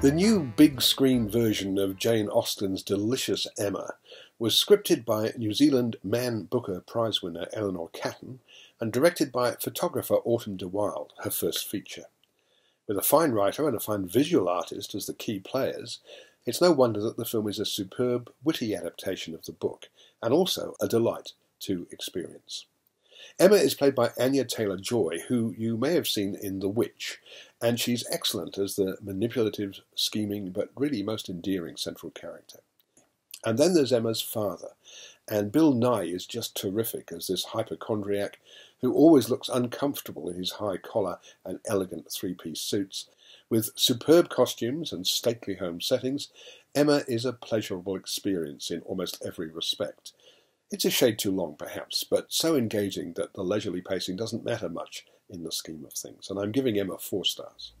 The new big screen version of Jane Austen's delicious Emma was scripted by New Zealand Man Booker Prize winner Eleanor Catton and directed by photographer Autumn de Wilde, her first feature. With a fine writer and a fine visual artist as the key players, it's no wonder that the film is a superb, witty adaptation of the book, and also a delight to experience. Emma is played by Anya Taylor Joy, who you may have seen in The Witch, and she's excellent as the manipulative, scheming, but really most endearing central character. And then there's Emma's father, and Bill Nighy is just terrific as this hypochondriac who always looks uncomfortable in his high collar and elegant three piece suits. With superb costumes and stately home settings, Emma is a pleasurable experience in almost every respect. It's a shade too long, perhaps, but so engaging that the leisurely pacing doesn't matter much in the scheme of things, and I'm giving Emma four stars.